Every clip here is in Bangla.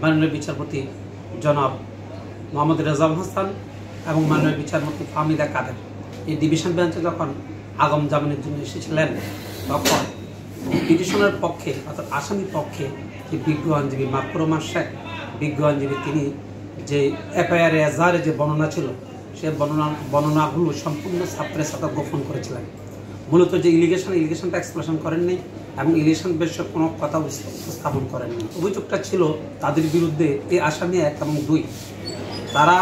মাননীয় বিচারপতি জনাব মোহাম্মদ রেজাউল হাসান এবং মাননীয় বিচারপতি ফাহমিদা কাদের। এই ডিভিশন বেঞ্চে যখন আগম জামিনের জন্য এসেছিলেন, তখন পিটিশনের পক্ষে অর্থাৎ আসামির পক্ষে যে বিজ্ঞ আইনজীবী মাকরুর রহমান শেখ, বিজ্ঞ আইনজীবী তিনি যে এফআইআর এজাহারে যে বর্ণনা ছিল, সে বর্ণনা, বর্ণনাগুলো সম্পূর্ণ ছাত্রের সাথে গোপন করেছিলেন। মূলত যে ইলিগেশন, ইলিগেশনটা এক্সপ্লেশন করেননি এবং ইলিগেশন বিষয়ে কোনো কথা উপস্থাপন করেননি অভিযোগটা ছিল তাদের বিরুদ্ধে এই আসামি এক এবং দুই। তারা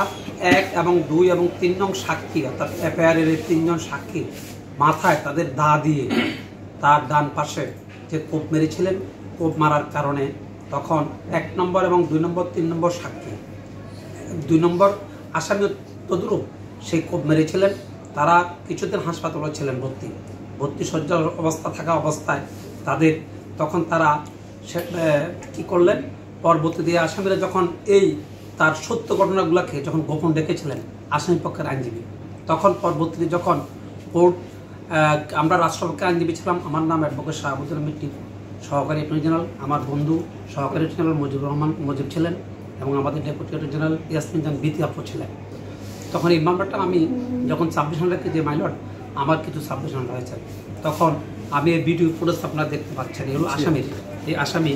এক এবং দুই এবং তিন নং সাক্ষী, অর্থাৎ এফআইআরের তিনজন সাক্ষী মাথায় তাদের দা দিয়ে তার ডান পাশে যে কোপ মেরেছিলেন, কোপ মারার কারণে তখন এক নম্বর এবং দুই নম্বর, তিন নম্বর সাক্ষী। দুই নম্বর আসামি তদুরূপ সেই কোপ মেরেছিলেন, তারা কিছুদিন হাসপাতালে ছিলেন, ভর্তি। ভর্তি সজ্জার অবস্থা থাকা অবস্থায় তাদের, তখন তারা কী করলেন? পরবর্তী দিয়ে আসামিরা যখন এই তার সত্য ঘটনাগুলোকে যখন গোপন রেখেছিলেন, আসামি পক্ষের আইনজীবী, তখন পরবর্তীতে যখন কোর্ট আমরা রাষ্ট্রপক্ষের আইনজীবী ছিলাম, আমার নাম অ্যাডভোকেট শাহাবুদ্দিন আহমেদ সহকারী অ্যাটর্নি জেনারেল আমার বন্ধু, সহকারী জেনারেল মুজিবুর রহমান মুজিব ছিলেন এবং আমাদের ডেপুটি অ্যাটর্নি জেনারেল ইয়াসমিন জান বিতি আপু ছিলেন। তখন এই মামলাটা আমি যখন সাবমিশন রেখে যে মাইলট আমার কিছু সাবমিশন রয়েছে। তখন আমি এই ভিডিও ফুটেজ আপনারা দেখতে পাচ্ছেন এগুলো আসামির। এই আসামি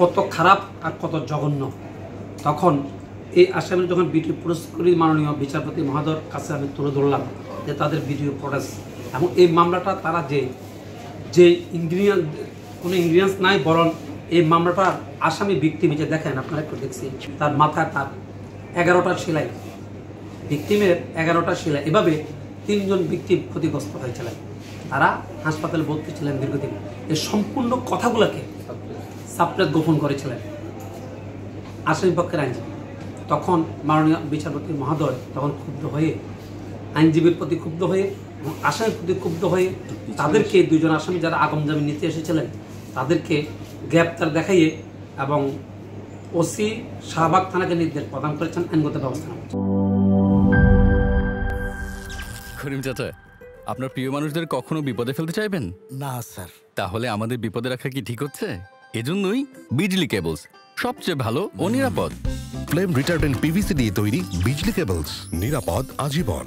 কত খারাপ আর কত জঘন্য। তখন এই আসামির যখন ভিডিও ফুটেজ করি মাননীয় বিচারপতি মহাদর কাছে আমি তুলে ধরলাম যে তাদের ভিডিও ফুটেজ এবং এই মামলাটা তারা যে যে ইনগ্রিডিয়েন্ট কোনো ইনগ্রিডিয়েন্টস নাই বরং এই মামলাটা আসামি ভিক্টিম যে দেখেন আপনারা একটু দেখছি। তার মাথায় তার এগারোটা সেলাই। ভিক্টিমের এগারোটা সেলাই। এভাবে তিনজন ভিক্টিম ক্ষতিগ্রস্ত হয়েছিলেন। তারা হাসপাতালে ভর্তি ছিলেন দীর্ঘদিন। এই সম্পূর্ণ কথাগুলোকে সাপ্রেত গোপন করেছিলেন আসামি পক্ষের আইনজীবী। তখন মাননীয় বিচারপতি মহোদয় তখন ক্ষুব্ধ হয়ে, আইনজীবীর প্রতি ক্ষুব্ধ হয়ে এবং আসামির প্রতি ক্ষুব্ধ হয়ে তাদেরকে দুজন আসামি যারা আগম জামিন নিতে এসেছিলেন, তাদেরকে গ্রেপ্তার দেখাইয়ে এবং ওসি শাহবাগ থানাকে নির্দেশ প্রদান করেছেন আইনগত ব্যবস্থা চাচা আপনার প্রিয় মানুষদের কখনো বিপদে ফেলতে চাইবেন? না স্যার। তাহলে আমাদের বিপদে রাখা কি ঠিক হচ্ছে? এজন্যই বিজলি কেবলস সবচেয়ে ভালো ও নিরাপদ। ফ্লেম রিটার্ডেন্ট পিভিসি দিয়ে তৈরি বিজলি কেবলস নিরাপদ আজীবন।